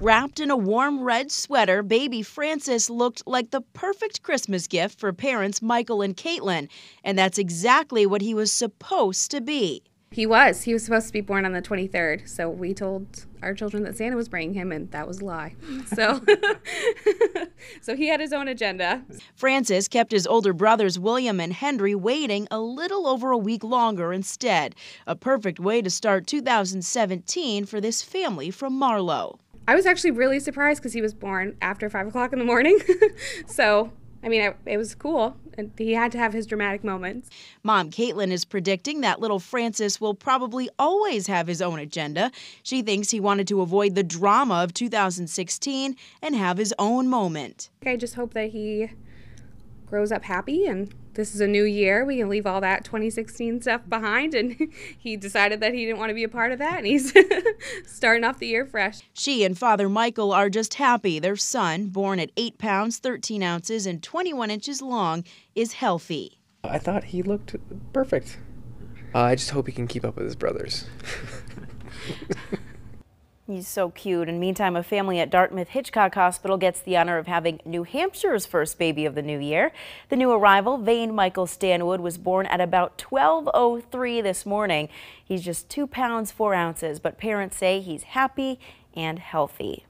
Wrapped in a warm red sweater, baby Francis looked like the perfect Christmas gift for parents Michael and Caitlin, and that's exactly what he was supposed to be. He was. He was supposed to be born on the 23rd. So we told our children that Santa was bringing him, and that was a lie. So, so he had his own agenda. Francis kept his older brothers William and Henry waiting a little over a week longer instead. A perfect way to start 2017 for this family from Marlow. I was actually really surprised because he was born after five o'clock in the morning. so I mean, it, it, was cool. And he had to have his dramatic moments. Mom Caitlin is predicting that little Francis will probably always have his own agenda. She thinks he wanted to avoid the drama of 2016 and have his own moment. I just hope that he grows up happy and this is a new year. We can leave all that 2016 stuff behind. And he decided that he didn't want to be a part of that. And he's starting off the year fresh. She and Father Michael are just happy their son, born at 8 pounds, 13 ounces, and 21 inches long, is healthy. I thought he looked perfect. Uh, I just hope he can keep up with his brothers. He's so cute. And meantime, a family at Dartmouth Hitchcock Hospital gets the honor of having New Hampshire's first baby of the new year. The new arrival, Vane Michael Stanwood, was born at about 12.03 this morning. He's just two pounds, four ounces, but parents say he's happy and healthy.